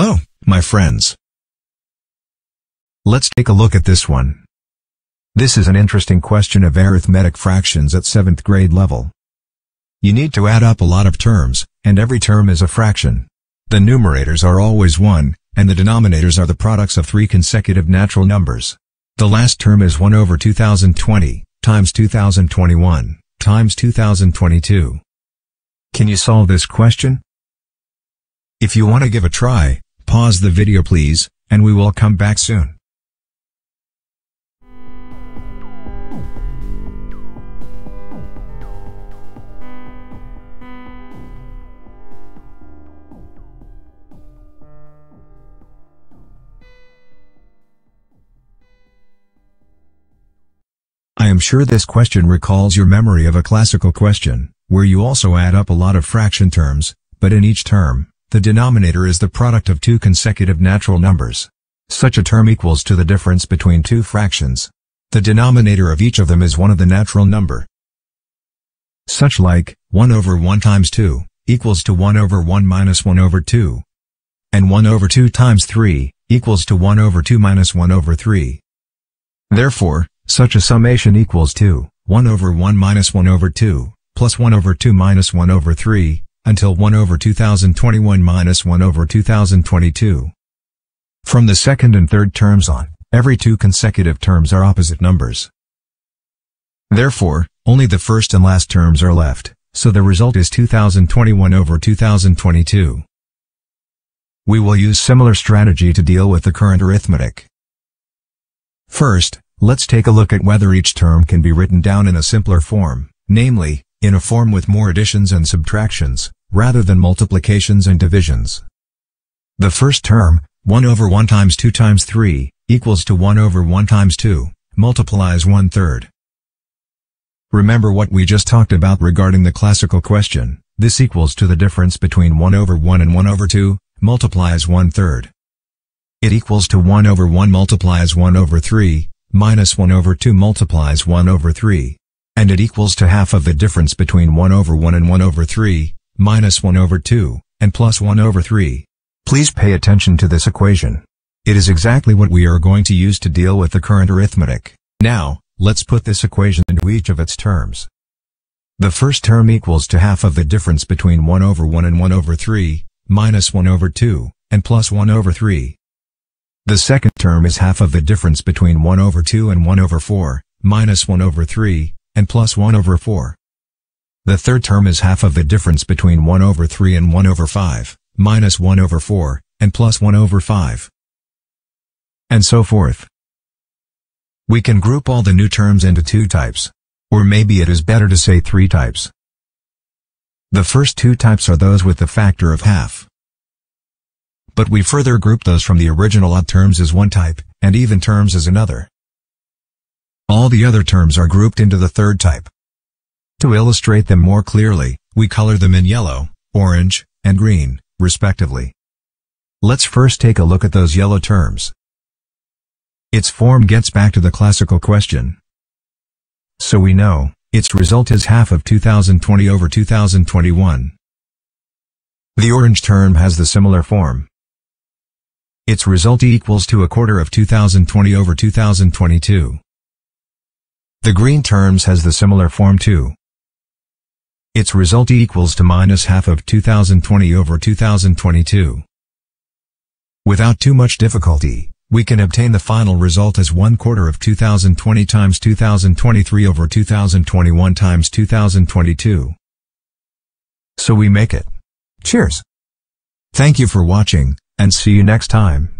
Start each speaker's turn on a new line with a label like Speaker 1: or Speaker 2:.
Speaker 1: Hello, my friends. Let's take a look at this one. This is an interesting question of arithmetic fractions at 7th grade level. You need to add up a lot of terms, and every term is a fraction. The numerators are always 1, and the denominators are the products of three consecutive natural numbers. The last term is 1 over 2020, times 2021, times 2022. Can you solve this question? If you want to give a try, pause the video please, and we will come back soon. I am sure this question recalls your memory of a classical question, where you also add up a lot of fraction terms, but in each term, the denominator is the product of two consecutive natural numbers. Such a term equals to the difference between two fractions. The denominator of each of them is one of the natural number. Such like, 1 over 1 times 2, equals to 1 over 1 minus 1 over 2. And 1 over 2 times 3, equals to 1 over 2 minus 1 over 3. Therefore, such a summation equals to 1 over 1 minus 1 over 2, plus 1 over 2 minus 1 over 3, until 1 over 2021 minus 1 over 2022. From the second and third terms on, every two consecutive terms are opposite numbers. Therefore, only the first and last terms are left, so the result is 2021 over 2022. We will use similar strategy to deal with the current arithmetic. First, Let's take a look at whether each term can be written down in a simpler form, namely, in a form with more additions and subtractions, rather than multiplications and divisions. The first term, 1 over 1 times 2 times 3, equals to 1 over 1 times 2, multiplies 1 third. Remember what we just talked about regarding the classical question, this equals to the difference between 1 over 1 and 1 over 2, multiplies 1 third. It equals to 1 over 1 multiplies 1 over 3, minus 1 over 2 multiplies 1 over 3. And it equals to half of the difference between 1 over 1 and 1 over 3, minus 1 over 2, and plus 1 over 3. Please pay attention to this equation. It is exactly what we are going to use to deal with the current arithmetic. Now, let's put this equation into each of its terms. The first term equals to half of the difference between 1 over 1 and 1 over 3, minus 1 over 2, and plus 1 over 3. The second term is half of the difference between 1 over 2 and 1 over 4, minus 1 over 3, and plus 1 over 4. The third term is half of the difference between 1 over 3 and 1 over 5, minus 1 over 4, and plus 1 over 5. And so forth. We can group all the new terms into two types. Or maybe it is better to say three types. The first two types are those with the factor of half but we further group those from the original odd terms as one type, and even terms as another. All the other terms are grouped into the third type. To illustrate them more clearly, we color them in yellow, orange, and green, respectively. Let's first take a look at those yellow terms. Its form gets back to the classical question. So we know, its result is half of 2020 over 2021. The orange term has the similar form. Its result equals to a quarter of 2020 over 2022. The green terms has the similar form too. Its result equals to minus half of 2020 over 2022. Without too much difficulty, we can obtain the final result as 1 quarter of 2020 times 2023 over 2021 times 2022. So we make it. Cheers! Thank you for watching, and see you next time.